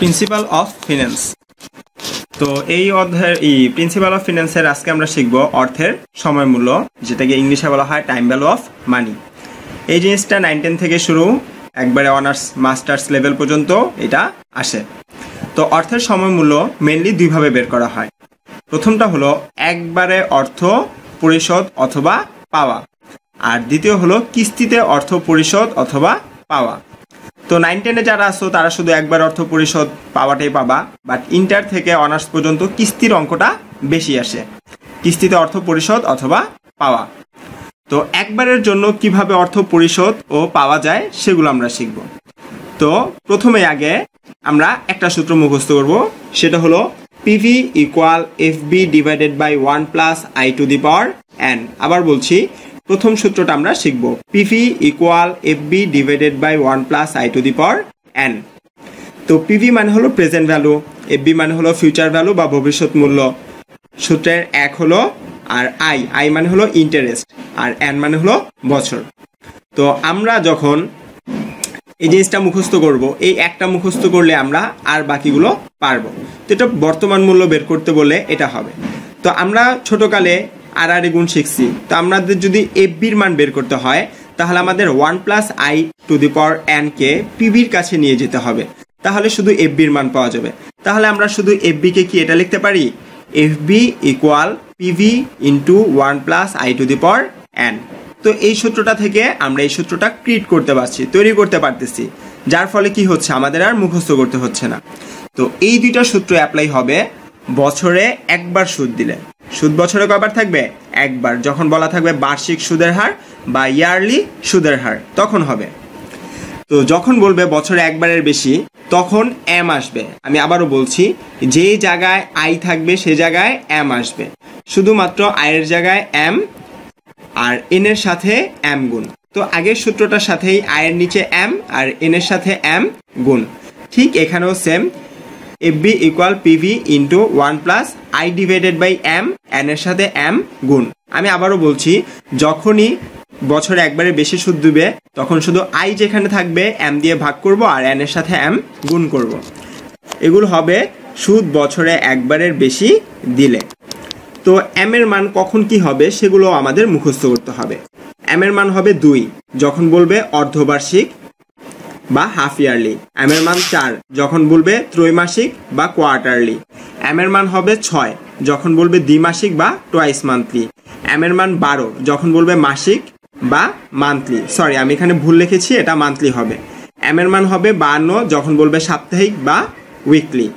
Principal of finance তো এই অধ্যায়ের, এই প্রিন্সিপাল অফ ফিন্যান্সের আজকে আমরা শিখব অর্থের সময় মূল্য যেটাকে ইংলিশে বলা হয় টাইম ভ্যালু অফ মানি এই জিনিসটা নাইন টেন থেকে শুরু, একবারে অনার্স মাস্টার্স লেভেল পর্যন্ত এটা আসে। তো অর্থের সময় মূল্য মেনলি দুইভাবে বের করা হয়। প্রথমটা হলো একবারে অর্থ পরিশোধ অথবা পাওয়া। আর দ্বিতীয় হলো কিস্তিতে অর্থ পরিশোধ অথবা পাওয়া। তো নাইন টেনে যারা আসো তারা শুধু একবার অর্থ পরিশোধ পাওয়াটাই পাবা বাট ইন্টার থেকে অনার্স পর্যন্ত কিস্তির অঙ্কটা বেশি আসে। কিস্তিতে অর্থ পরিশোধ অথবা পাওয়া। তো একবারের জন্য কীভাবে অর্থ পরিশোধ ও পাওয়া যায়, সেগুলো আমরা শিখব। তো প্রথমে আগে আমরা একটা সূত্র মুখস্থ করব, সেটা হলো PV equal F B divided by one plus I to the power N আবার বলছি প্রথম সূত্রটা আমরা শিখব। PV equal F B divided by one plus I to the power N তো পিভি মানে হলো প্রেজেন্ট ভ্যালু এফ বি মানে হলো ফিউচার ভ্যালু বা ভবিষ্যৎ মূল্য। সূত্রের এক হলো আর আই আই মানে হলো ইন্টারেস্ট আর এন মানে হলো বছর। তো আমরা যখন এই জিনিসটা মুখস্থ করব, এই একটা মুখস্থ করলে আমরা আর বাকিগুলো পারব। তো এটা বর্তমান মূল্য বের করতে বললে এটা হবে। তো আমরা ছোটকালে আর আর গুণ শিখছি তো আমাদের যদি এফবির মান বের করতে হয়, তাহলে আমাদের one plus I to the power N কে পিভির কাছে নিয়ে যেতে হবে। তাহলে শুধু এফবির মান পাওয়া যাবে। তাহলে আমরা শুধু এফবি কে কি এটা লিখতে পারি? F B equal PV into one plus I to the power N তো এই সূত্রটা থেকে আমরা এই সূত্রটা ক্রিয়েট করতে পারছি, তৈরি করতে পারতেছি। যার ফলে কি হচ্ছে? আমাদের আর মুখস্থ করতে হচ্ছে না। তো এই দুইটা সূত্র অ্যাপ্লাই হবে বছরে একবার সুদ দিলে। সুদ বছরে কয়বার থাকবে? একবার। যখন বলা থাকবে বার্ষিক সুদের হার বা ইয়ারলি সুদের হার, তখন হবে। তো যখন বলবে বছরে একবারের বেশি, তখন এম আসবে। আমি আবারও বলছি, যে জায়গায় আই থাকবে, সে জায়গায় এম আসবে। শুধুমাত্র আয়ের জায়গায় এম আর এনের সাথে এম গুণ। তো আগের সূত্রটার সাথেই আয়ের নিচে এম আর এনের সাথে এম গুণ। ঠিক এখানেও same F B equal PV into one plus I divided by M N এর সাথে এম গুণ। আমি আবারও বলছি, যখনই বছরে একবারে বেশি সুদ দিবে, তখন শুধু আই যেখানে থাকবে এম দিয়ে ভাগ করব আর এন এর সাথে এম গুণ করব। এগুলো হবে সুদ বছরে একবারের বেশি দিলে। তো এম এর মান কখন কি হবে, সেগুলো আমাদের মুখস্থ করতে হবে। এম এর মান হবে দুই, যখন বলবে অর্ধবার্ষিক বা হাফ ইয়ারলি এম এর মান চার, যখন বলবে ত্রৈমাসিক বা কোয়ার্টারলি এম এর মান হবে ছয়, যখন বলবে দ্বিমাসিক বা টোয়াইস মান্থলি এম এর মান বারো, যখন বলবে মাসিক বা মান্থলি সরি আমি এখানে ভুল লিখেছি, এটা মান্থলি হবে। এম এর মান হবে বান্ন, যখন বলবে সাপ্তাহিক বা উইকলি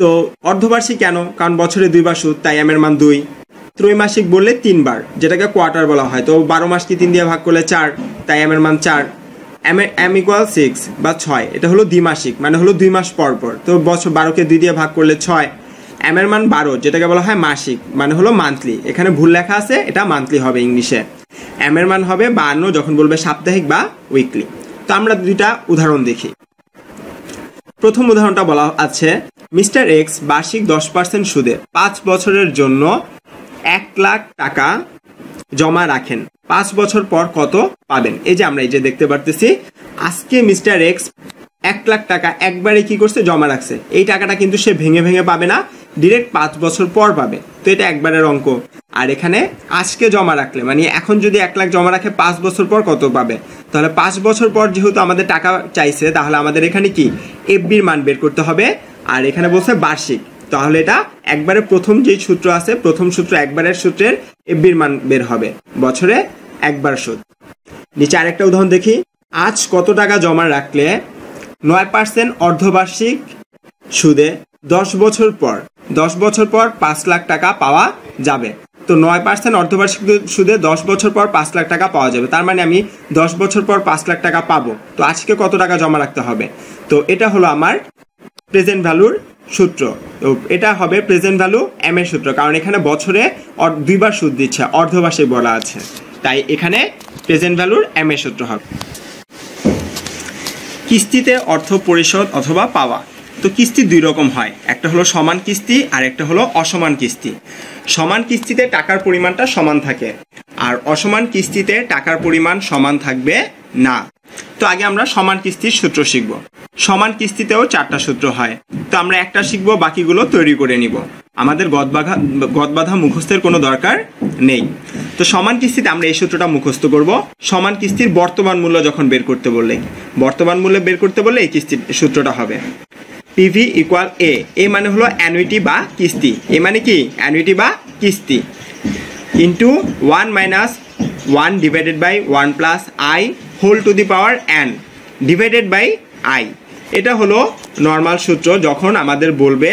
তো অর্ধবার্ষিক কেন? কারণ বছরে দুইবার সুদ, তাই এম এর মান দুই। ত্রৈমাসিক বললে তিনবার, যেটাকে কোয়ার্টার বলা হয়। তো বারো মাসকে তিন দিয়ে ভাগ করলে চার? তাই এম এর মান চার। এম ইকুয়াল সিক্স বা ছয়, এটা হলো দ্বিমাসিক মানে হলো দুই মাস পর পর। তো বছর বারোকে দুই দিয়ে ভাগ করলে ছয় এম এর মান বারো, যেটাকে বলা হয় মাসিক মানে হলো মান্থলি এখানে ভুল লেখা আছে, এটা মান্থলি হবে ইংলিশে। এম এর মান হবে বান্ন, যখন বলবে সাপ্তাহিক বা উইকলি তো আমরা দুইটা উদাহরণ দেখি। প্রথম উদাহরণটা বলা আছে, মিস্টার এক্স বার্ষিক দশ পার্সেন্ট সুদে পাঁচ বছরের জন্য এক লাখ টাকা জমা রাখেন। পাঁচ বছর পর কত পাবেন? এই যে আমরা এই যে দেখতে পারতেছি, আজকে মিস্টার এক্স এক লাখ টাকা একবারে কি করছে? জমা রাখছে। এই টাকাটা কিন্তু সে ভেঙে ভেঙে পাবে না ডিরেক্ট পাঁচ বছর পর পাবে। তো এটা একবারের অঙ্ক। আর এখানে আজকে জমা রাখলে মানে এখন যদি এক লাখ জমা রাখে, পাঁচ বছর পর কত পাবে? তাহলে পাঁচ বছর পর যেহেতু আমাদের টাকা চাইছে, তাহলে আমাদের এখানে কি? এফবির মান বের করতে হবে। আর এখানে বলছে বার্ষিক। তাহলে এটা একবারে প্রথম যেই সূত্র আছে, প্রথম সূত্র একবারের সূত্রের এফবির মান বের হবে। বছরে একবার সুদ নিচে আরেকটা উদাহরণ দেখি। আজ কত টাকা জমা রাখলে নয় পার্সেন্ট অর্ধবার্ষিক সুদে দশ বছর পর, দশ বছর পর পাঁচ লাখ টাকা পাওয়া যাবে। তো নয় পার্সেন্ট অর্ধবার্ষিক সুদে দশ বছর পর পাঁচ লাখ টাকা পাওয়া যাবে। তার মানে আমি দশ বছর পর পাঁচ লাখ টাকা পাবো। তো আজকে কত টাকা জমা রাখতে হবে? তো এটা হলো আমার প্রেজেন্ট ভ্যালুর সূত্র। তো এটা হবে প্রেজেন্ট ভ্যালু এম এর সূত্র। কারণ এখানে বছরে দুইবার সুদ দিচ্ছে। অর্ধবার্ষিক বলা আছে। তাই এখানে প্রেজেন্ট ভ্যালুর এম এর সূত্র হবে। কিস্তিতে অর্থ পরিশোধ অথবা পাওয়া। তো কিস্তি দুই রকম হয়। একটা হলো সমান কিস্তি, আর একটা হলো অসমান কিস্তি। সমান কিস্তিতে টাকার পরিমাণটা সমান থাকে। আর অসমান কিস্তিতে টাকার পরিমাণ সমান থাকবে না। তো আগে আমরা সমান কিস্তির সূত্র শিখব। সমান কিস্তিতেও চারটা সূত্র হয়। তো আমরা একটা শিখব, বাকিগুলো তৈরি করে নিব। আমাদের গদবাধা গদবাধা মুখস্থের কোনো দরকার নেই। তো সমান কিস্তিতে আমরা এই সূত্রটা মুখস্থ করব। সমান কিস্তির বর্তমান মূল্য যখন বের করতে বললে, বর্তমান মূল্য বের করতে বললে এই কিস্তির সূত্রটা হবে। পিভি ইকুয়াল এ এ মানে হলো অ্যানুইটি বা কিস্তি। এ মানে কি? অ্যানুইটি বা কিস্তি। Into one minus one divided by one plus I whole to the power N divided by I এটা হলো নর্মাল সূত্র যখন আমাদের বলবে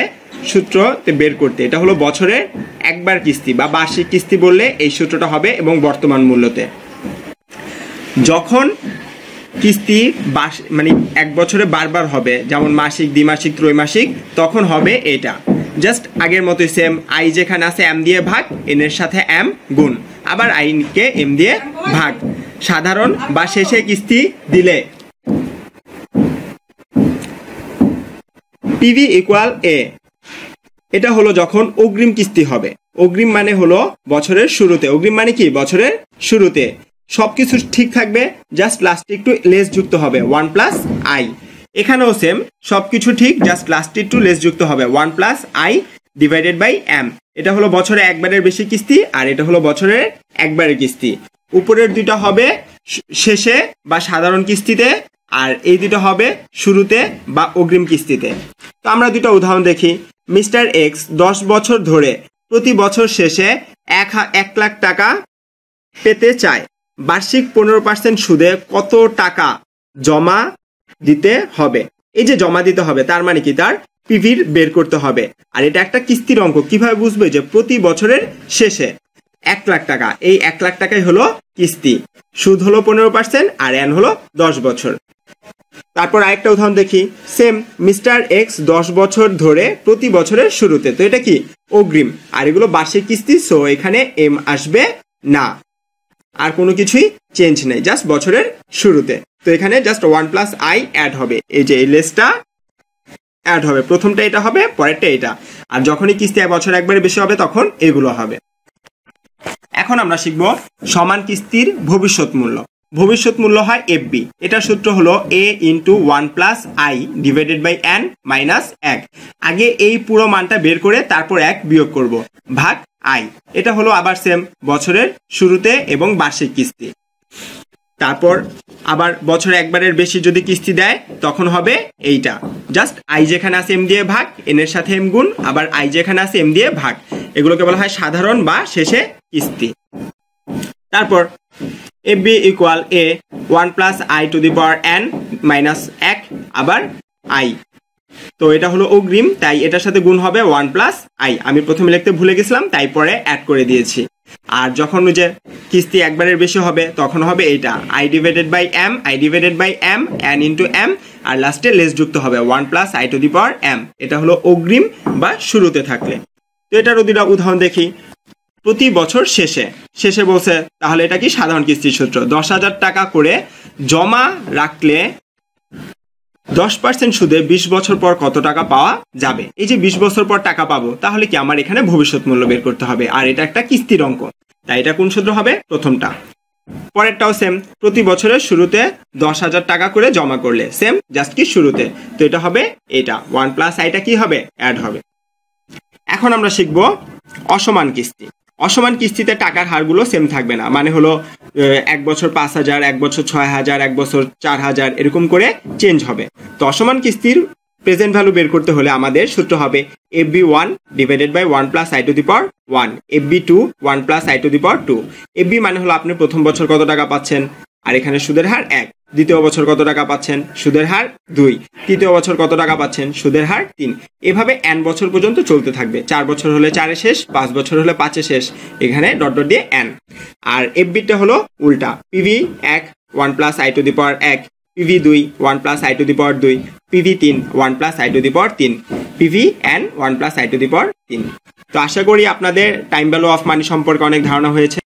সূত্রতে বের করতে। এটা হলো বছরের একবার কিস্তি বা বার্ষিক কিস্তি বললে এই সূত্রটা হবে এবং বর্তমান মূল্যতে। যখন কিস্তি মানে এক বছরে বারবার হবে, যেমন মাসিক, দ্বিমাসিক, ত্রৈমাসিক, তখন হবে এটা। জাস্ট আগের মতোই সেম আই যেখানে আছে এম দিয়ে ভাগ এন এর সাথে এম গুণ। আবার আইনকে এম দিয়ে ভাগ। সাধারণ বা শেষে কিস্তি দিলে। পিভি ইকুয়াল এ এটা হলো যখন অগ্রিম কিস্তি হবে। অগ্রিম মানে হলো বছরের শুরুতে। অগ্রিম মানে কি? বছরের শুরুতে। সবকিছু ঠিক থাকবে জাস্ট লাস্টে একটু লেস যুক্ত হবে। ওয়ান প্লাস আই এখানেও সেম সবকিছু ঠিক জাস্ট লাস্টে একটু লেস যুক্ত হবে। One plus I divided by M এটা হলো বছরে একবারের বেশি কিস্তি, আর এটা হলো বছরের একবারের কিস্তি। উপরের দুইটা হবে শেষে বা সাধারণ কিস্তিতে, আর এই দুটো হবে শুরুতে বা অগ্রিম কিস্তিতে। তো আমরা দুটো উদাহরণ দেখি। মিস্টার এক্স দশ বছর ধরে প্রতি বছর শেষে এক এক লাখ টাকা পেতে চায়। বার্ষিক পনেরো পার্সেন্ট সুদে কত টাকা জমা দিতে হবে? এই যে জমা দিতে হবে, তার মানে কি? তার পিভির বের করতে হবে। আর এটা একটা কিস্তির অঙ্ক। কীভাবে বুঝবে? যে প্রতি বছরের শেষে। এক লাখ টাকা। এই এক লাখ টাকাই হলো কিস্তি। সুদ হলো পনেরো পার্সেন্ট আর এন হলো দশ বছর। তারপর আরেকটা উদাহরণ দেখি। সেম, মিস্টার এক্স দশ বছর ধরে প্রতি বছরের শুরুতে। তো এটা কি? অগ্রিম। আর এগুলো বার্ষিক কিস্তি, সো এখানে এম আসবে না। আর কোনো কিছুই চেঞ্জ নেই, জাস্ট বছরের শুরুতে। তো এখানে just one plus I add হবে। এই যে এই লেসটা অ্যাড হবে। প্রথমটা এটা হবে, পরেরটা এটা। আর যখনই কিস্তি এক বছর একবারে বেশি হবে, তখন এগুলো হবে। এখন আমরা শিখব সমান কিস্তির ভবিষ্যৎ মূল্য। ভবিষ্যৎ মূল্য হয় এফবি এটার সূত্র হলো A into one plus I divided by N minus এক। আগে এই পুরো মানটা বের করে তারপর এক বিয়োগ করব। ভাগ আই এটা হলো আবার সেম বছরের শুরুতে এবং বার্ষিক কিস্তি। তারপর আবার বছরে একবারের বেশি যদি কিস্তি দেয়, তখন হবে এইটা। জাস্ট আই যেখানে আছে এম দিয়ে ভাগ এন এর সাথে এম গুণ, আবার আই যেখানে আছে এম দিয়ে ভাগ। এগুলোকে বলা হয় সাধারণ বা শেষে কিস্তি তারপর F B equal A one plus I to the power N minus এক, আবার আই তো এটা হলো অগ্রিম, তাই এটার সাথে গুণ হবে ওয়ান প্লাস আই আমি প্রথমে লিখতে ভুলে গেছিলাম, তাই পরে অ্যাড করে দিয়েছি। আর যখন যে কিস্তি একবারের বেশি হবে, তখন হবে এইটা I divided by M I divided by M N into M আর লাস্টে লেস যুক্ত হবে one plus I to the power M এটা হলো অগ্রিম বা শুরুতে থাকলে। তো এটার দুটা উদাহরণ দেখি। প্রতি বছর শেষে। শেষে বলছে, তাহলে এটা কি সাধারণ কিস্তির সূত্র? দশ হাজার টাকা করে জমা রাখলে দশ পার্সেন্ট সুদে বিশ বছর পর কত টাকা পাওয়া যাবে? এই যে বিশ বছর পর টাকা পাবো, তাহলে কি আমার এখানে ভবিষ্যৎ মূল্য বের করতে হবে? আর এটা একটা কিস্তির অঙ্ক। তাই এটা কোন সূত্র হবে? প্রথমটা। পরেরটাও সেম প্রতি বছরের শুরুতে দশ হাজার টাকা করে জমা করলে সেম জাস্ট কি শুরুতে? তো এটা হবে এটা। ওয়ান প্লাস আইটা কি হবে? অ্যাড হবে। এখন আমরা শিখব অসমান কিস্তি। অসমান কিস্তিতে টাকার হারগুলো সেম থাকবে না। মানে হলো এক বছর পাঁচ হাজার, এক বছর ছয় হাজার, এক বছর চার হাজার, এরকম করে চেঞ্জ হবে। তো অসমান কিস্তির প্রেজেন্ট ভ্যালু বের করতে হলে আমাদের সূত্র হবে F B one divided by one plus I to the power one F B two one plus I to the power two F B মানে হলো আপনি প্রথম বছর কত টাকা পাচ্ছেন? আর এখানে সুদের হার এক। দ্বিতীয় বছর কত টাকা পাচ্ছেন? সুদের হার দুই। তৃতীয় বছর কত টাকা পাচ্ছেন? সুদের হার তিন। এভাবে এন বছর পর্যন্ত চলতে থাকবে। চার বছর হলে চারে শেষ, পাঁচ বছর হলে পাঁচে শেষ। এখানে ডট ডট দিয়ে এন আর এফ বিটা হলো উল্টা। পিভি এক one plus I to the power এক। পিভি দুই one plus I to the power দুই। পিভি তিন one plus I to the power তিন। PV N one plus I to the power তিন। তো আশা করি আপনাদের টাইম ভ্যালু অফ মানি সম্পর্কে অনেক ধারণা হয়েছে।